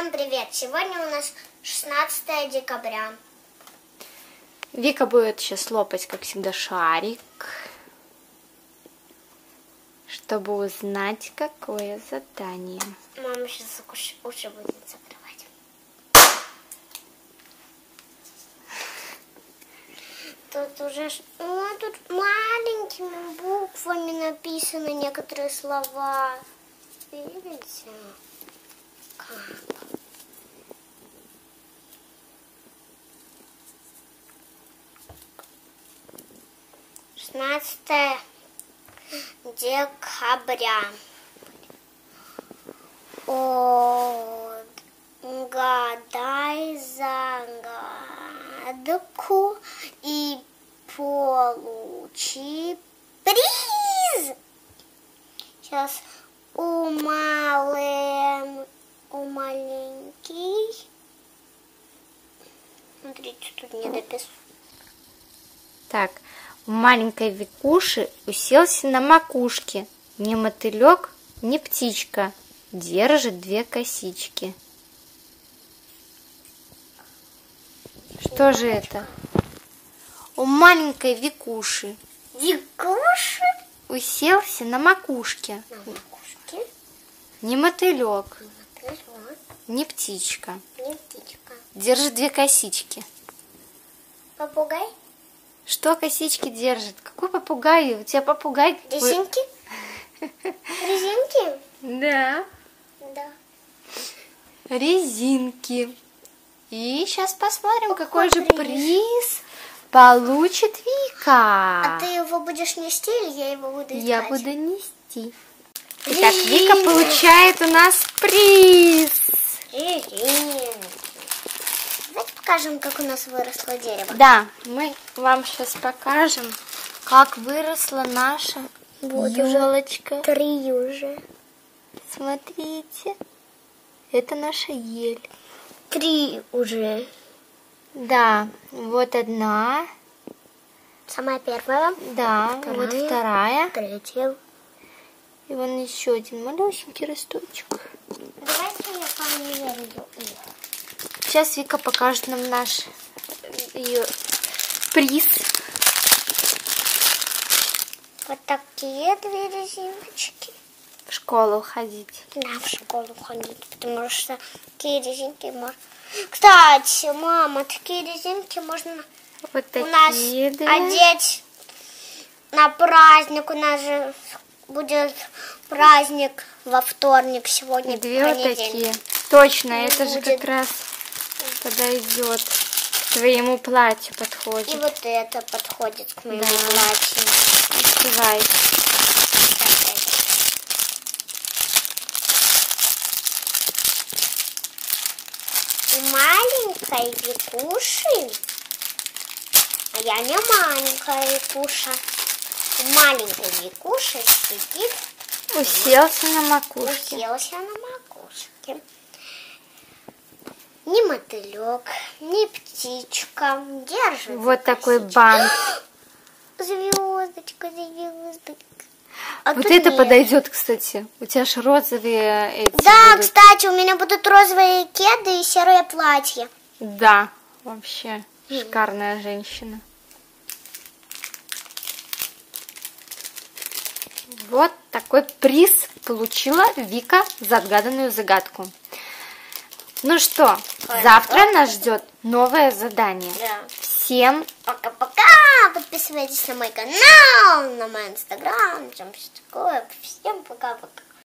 Всем привет! Сегодня у нас 16 декабря. Вика будет сейчас лопать, как всегда, шарик, чтобы узнать, какое задание. Мама сейчас уши будет закрывать. Тут уже О, тут маленькими буквами написаны некоторые слова. Видите? Как? 16 декабря. Отгадай загадку и получи приз. Сейчас у мален, у маленький. Смотрите, тут не дописано. Так, маленькой Викуши уселся на макушке. Ни мотылек, ни птичка. Держит две косички. Что же это? У маленькой Викуши Викуши? уселся на макушке. На макушке. Ни мотылек, Мотылек. ни птичка. Не птичка. Держит две косички. Попугай? Что косички держит? Какой попугай? У тебя попугай? Резинки? Резинки? Да. Да. резинки. И сейчас посмотрим, какой, Какой же приз? получит Вика. А ты его будешь нести или я его буду искать? Я буду нести. Итак, Вика получает у нас приз. Резинки. Покажем, как у нас выросло дерево. Да, мы вам сейчас покажем, как выросла наша Вот уже. елочка. Три уже. Смотрите, это наша ель. Три уже. Да, вот одна, Самая первая. да, вот Вторая. вторая. Третья. И вон еще один малюсенький росточек. Давайте я их. Сейчас Вика покажет нам наш ее приз. Вот такие две резиночки. В школу ходить. Да, в школу ходить, потому что такие резинки можно... Кстати, мама, такие резинки можно Вот у нас такие две. одеть на праздник. У нас же будет праздник во вторник, сегодня И две вот такие. Точно, это же Будет. как раз подойдет. К твоему платью подходит. И вот это подходит к моему Да. платью. Открывай. У маленькой Викуши, а я не маленькая Викуша, у маленькой Викуши сидит, Уселся на макушке. уселся на макушке. Ни мотылек, ни птичка держит. Вот такой бант. Звездочка, звездочка. А Вот это нет. подойдет, кстати. У тебя же розовые эти Да, будут. кстати, у меня будут розовые кеды и серое платье. Да, вообще шикарная женщина. Вот такой приз получила Вика за отгаданную загадку. Ну что, Ой, завтра нас ждет новое задание. Да. Всем Пока-пока. Подписывайтесь на мой канал, на мой инстаграм, там все такое. Всем пока-пока.